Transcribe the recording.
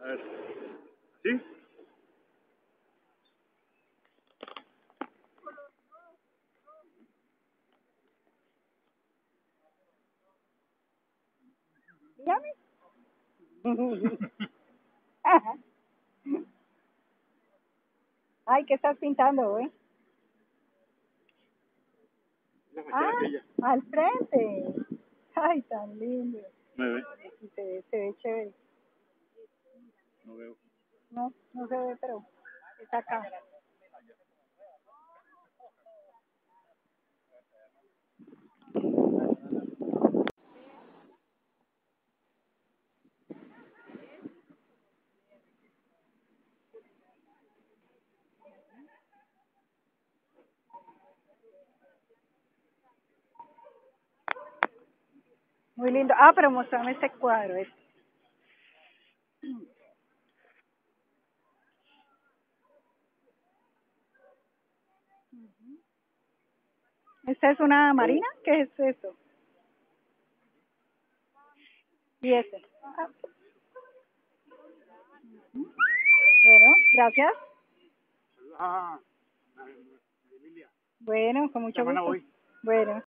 A ver. ¿Sí? Dígame. Ay, ¿qué estás pintando, güey? Ah, al frente. Ay, tan lindo. Ve. Sí, Se ve, se ve chévere. No no se ve, pero está acá. Muy lindo. Ah, pero mostrame este cuadro. Este. ¿Esta es una marina? ¿Qué es eso? ¿Y este? Ah. Ujú. Bueno, gracias. Ah, Emilia. Bueno, con mucho gusto. voy. Bueno.